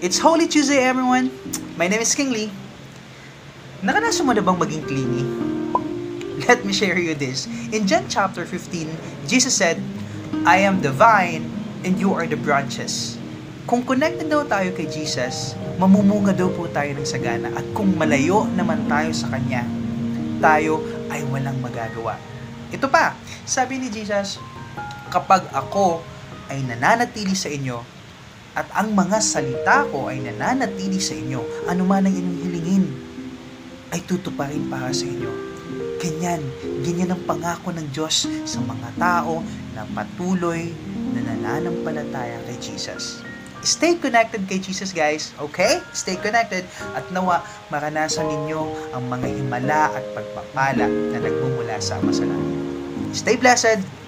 It's Holy Tuesday, everyone. My name is King Lee. Nakanaso mo na bang maging clingy? Let me share you this. In John chapter 15, Jesus said, I am the vine and you are the branches. Kung connected daw tayo kay Jesus, mamumunga daw po tayo ng sagana. At kung malayo naman tayo sa Kanya, tayo ay walang magagawa. Ito pa, sabi ni Jesus, kapag ako ay nananatili sa inyo at ang mga salita ko ay nananatili sa inyo, anuman ang inyong hilingin, ay tutuparin para sa inyo. Ganyan, ganyan ang pangako ng Diyos sa mga tao na patuloy na nananampalataya kay Jesus. Stay connected kay Jesus, guys. Okay? Stay connected. At nawa, maranasan ninyo ang mga himala at pagpapala na nagmumula sa Ama. Stay blessed!